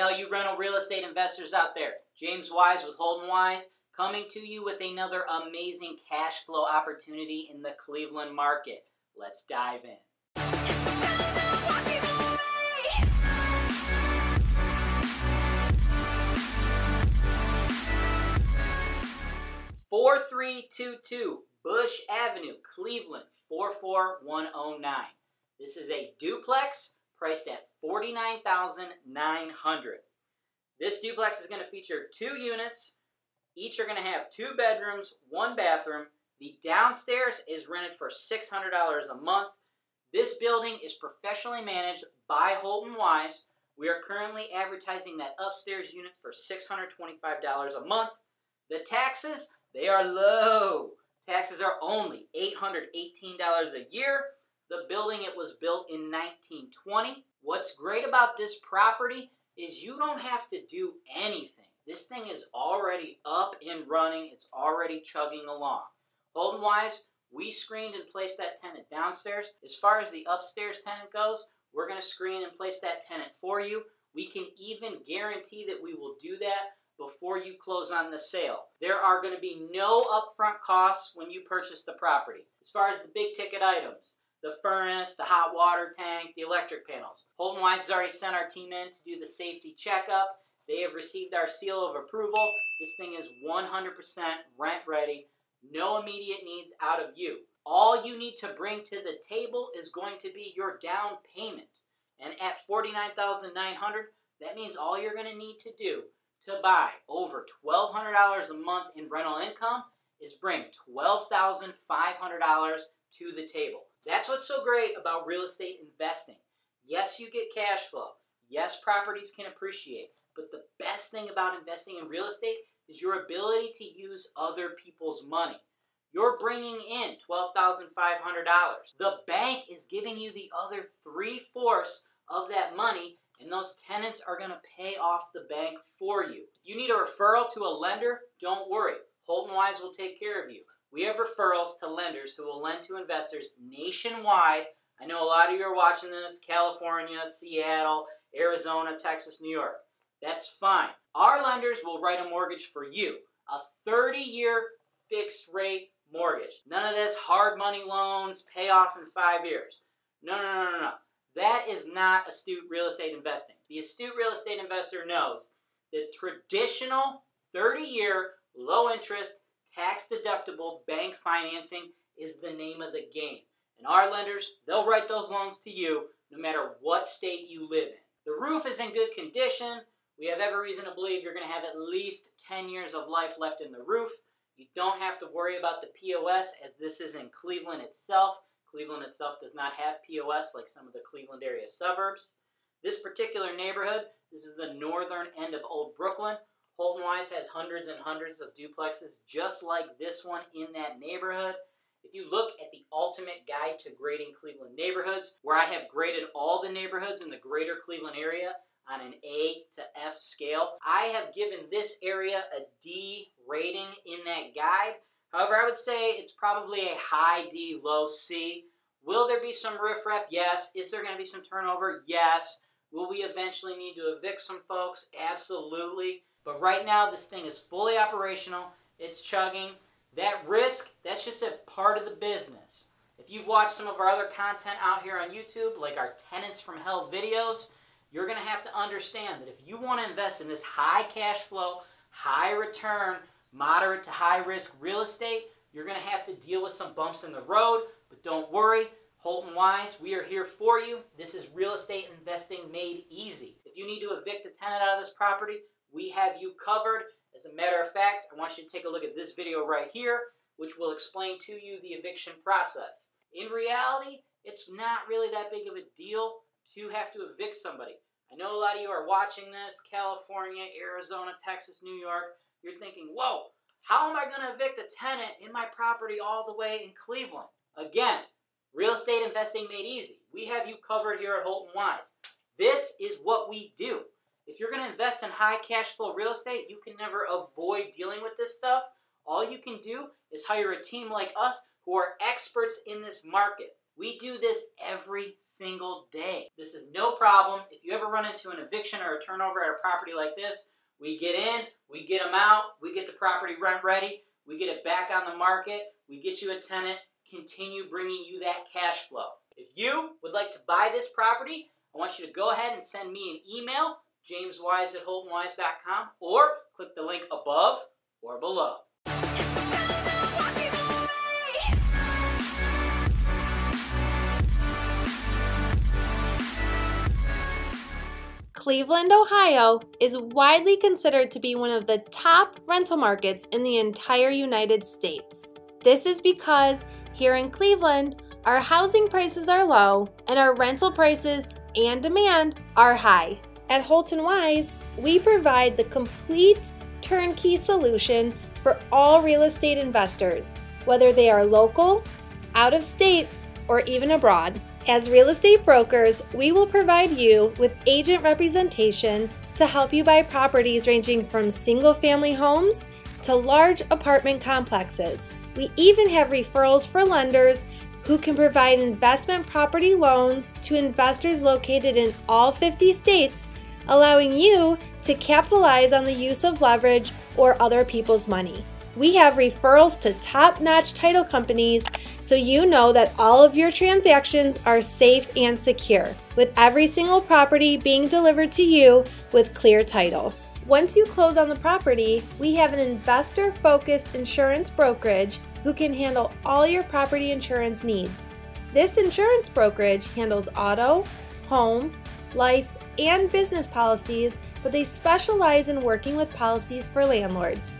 All you rental real estate investors out there, James Wise with Holton Wise coming to you with another amazing cash flow opportunity in the Cleveland market. Let's dive in. Four three two two Bush Avenue, Cleveland, four four one zero nine. This is a duplex priced at forty-nine thousand nine hundred. This duplex is going to feature two units. Each are going to have two bedrooms, one bathroom. The downstairs is rented for $600 a month. This building is professionally managed by Holton Wise. We are currently advertising that upstairs unit for $625 a month. The taxes, they are low. Taxes are only $818 a year. The building, it was built in 1920. What's great about this property is you don't have to do anything. This thing is already up and running. It's already chugging along. Holton Wise, we screened and placed that tenant downstairs. As far as the upstairs tenant goes, we're going to screen and place that tenant for you. We can even guarantee that we will do that before you close on the sale. There are going to be no upfront costs when you purchase the property. As far as the big ticket items, the furnace, the hot water tank, the electric panels. Holton Wise has already sent our team in to do the safety checkup. They have received our seal of approval. This thing is 100% rent ready. No immediate needs out of you. All you need to bring to the table is going to be your down payment. And at 49900 that means all you're going to need to do to buy over $1,200 a month in rental income is bring $12,500 to the table. That's what's so great about real estate investing. Yes, you get cash flow. Yes, properties can appreciate. But the best thing about investing in real estate is your ability to use other people's money. You're bringing in $12,500. The bank is giving you the other three fourths of that money, and those tenants are going to pay off the bank for you. If you need a referral to a lender, don't worry. Holton Wise will take care of you. We have referrals to lenders who will lend to investors nationwide. I know a lot of you are watching this California, Seattle, Arizona, Texas, New York. That's fine. Our lenders will write a mortgage for you a 30 year fixed rate mortgage. None of this hard money loans, pay off in five years. No, no, no, no, no. That is not astute real estate investing. The astute real estate investor knows that traditional 30 year low interest tax deductible bank financing is the name of the game. And our lenders, they'll write those loans to you no matter what state you live in. The roof is in good condition. We have every reason to believe you're going to have at least 10 years of life left in the roof. You don't have to worry about the POS as this is in Cleveland itself. Cleveland itself does not have POS like some of the Cleveland area suburbs. This particular neighborhood, this is the northern end of Old Brooklyn. Holton Wise has hundreds and hundreds of duplexes just like this one in that neighborhood. If you look at the ultimate guide to grading Cleveland neighborhoods, where I have graded all the neighborhoods in the greater Cleveland area on an A to F scale, I have given this area a D rating in that guide. However, I would say it's probably a high D, low C. Will there be some riffraff? Yes. Is there going to be some turnover? Yes. Will we eventually need to evict some folks? Absolutely. But right now, this thing is fully operational. It's chugging. That risk, that's just a part of the business. If you've watched some of our other content out here on YouTube, like our Tenants from Hell videos, you're going to have to understand that if you want to invest in this high cash flow, high return, moderate to high risk real estate, you're going to have to deal with some bumps in the road. But don't worry, Holton Wise, we are here for you. This is real estate investing made easy. If you need to evict a tenant out of this property, we have you covered. As a matter of fact, I want you to take a look at this video right here, which will explain to you the eviction process. In reality, it's not really that big of a deal to have to evict somebody. I know a lot of you are watching this, California, Arizona, Texas, New York. You're thinking, whoa, how am I going to evict a tenant in my property all the way in Cleveland? Again, real estate investing made easy. We have you covered here at Holton Wise. This is what we do. If you're going to invest in high cash flow real estate, you can never avoid dealing with this stuff. All you can do is hire a team like us who are experts in this market. We do this every single day. This is no problem. If you ever run into an eviction or a turnover at a property like this, we get in, we get them out, we get the property rent ready, we get it back on the market, we get you a tenant, continue bringing you that cash flow. If you would like to buy this property, I want you to go ahead and send me an email, jameswise at holtonwise.com, or click the link above or below. Cleveland, Ohio is widely considered to be one of the top rental markets in the entire United States. This is because here in Cleveland, our housing prices are low and our rental prices and demand are high. At Holton Wise, we provide the complete turnkey solution for all real estate investors, whether they are local, out of state, or even abroad. As real estate brokers, we will provide you with agent representation to help you buy properties ranging from single family homes to large apartment complexes. We even have referrals for lenders who can provide investment property loans to investors located in all 50 states, allowing you to capitalize on the use of leverage or other people's money. We have referrals to top notch title companies so you know that all of your transactions are safe and secure, with every single property being delivered to you with clear title. Once you close on the property, we have an investor focused insurance brokerage who can handle all your property insurance needs. This insurance brokerage handles auto, home, life, and business policies, but they specialize in working with policies for landlords.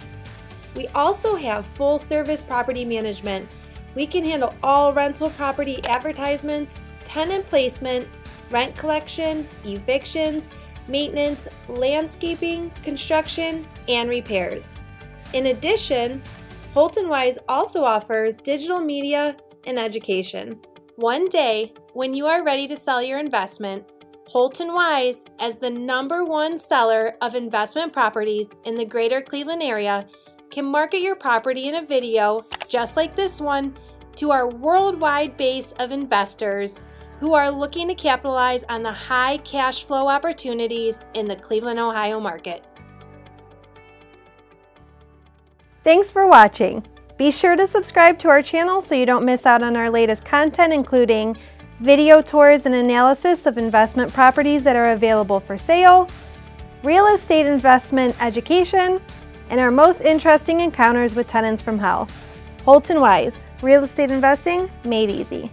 We also have full service property management. We can handle all rental property advertisements, tenant placement, rent collection, evictions, maintenance, landscaping, construction, and repairs. In addition, Holton Wise also offers digital media and education. One day, when you are ready to sell your investment, Holton Wise, as the number one seller of investment properties in the greater Cleveland area, can market your property in a video just like this one to our worldwide base of investors who are looking to capitalize on the high cash flow opportunities in the Cleveland, Ohio market. Thanks for watching. Be sure to subscribe to our channel so you don't miss out on our latest content including video tours and analysis of investment properties that are available for sale, real estate investment education, and our most interesting encounters with tenants from hell. Holton Wise, real estate investing made easy.